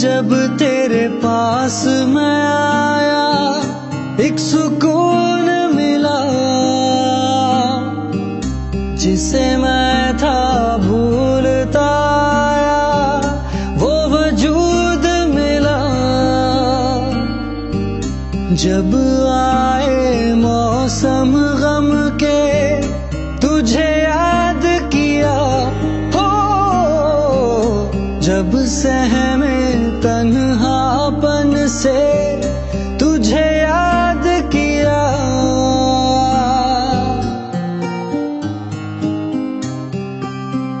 जब तेरे पास मैं आया, एक सुकून मिला, जिसे मैं था भूलता वो वजूद मिला। जब आए मौसम गम के, तुझे याद किया, हो, जब सहमे तन्हापन से तुझे याद किया।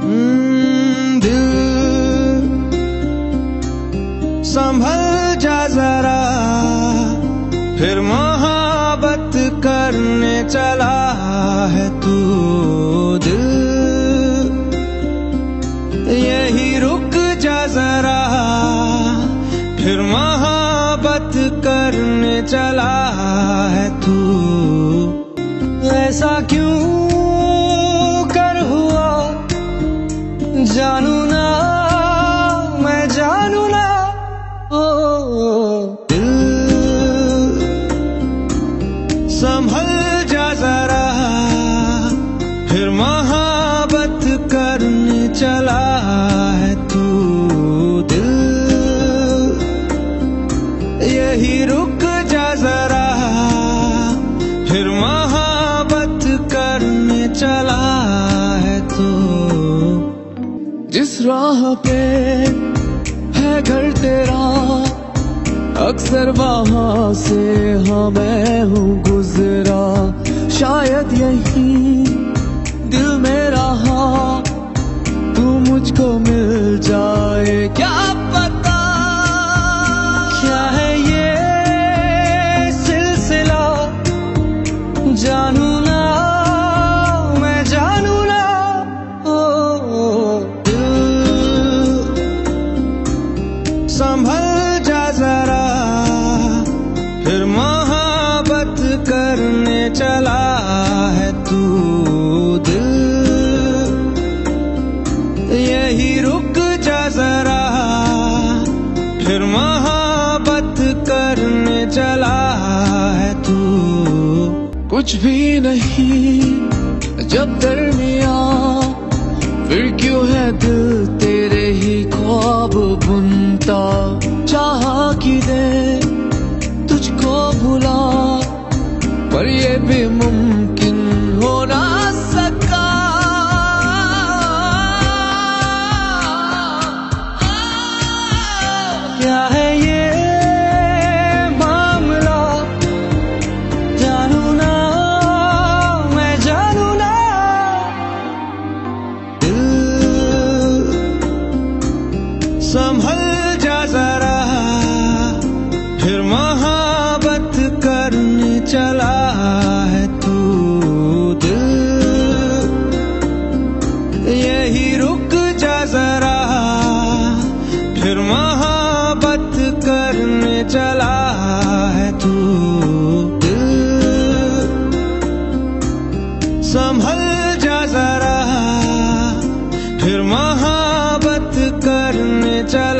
हम्म, संभल जा जरा फिर मोहब्बत करने चला है तू दिल। यही रुक जा जरा। फिर महाबत करने चला है तू। ऐसा क्यों कर हुआ? जानू यही रुक जा जरा। फिर मोहब्बत करने चला है तू। जिस राह पे है घर तेरा, अक्सर वहाँ से हाँ मैं हूँ गुजरा। शायद यही संभल जा जरा। फिर मोहब्बत करने चला है तू दिल। यही रुक जा जरा। फिर मोहब्बत करने चला है तू। कुछ भी नहीं, जब दरमिया फिर क्यों है दिल तेरे ही ख्वाब पर ये भी मुमकिन हो ना सका। क्या है ये मामला? जानू ना, मैं जानू ना। दिल संभल चला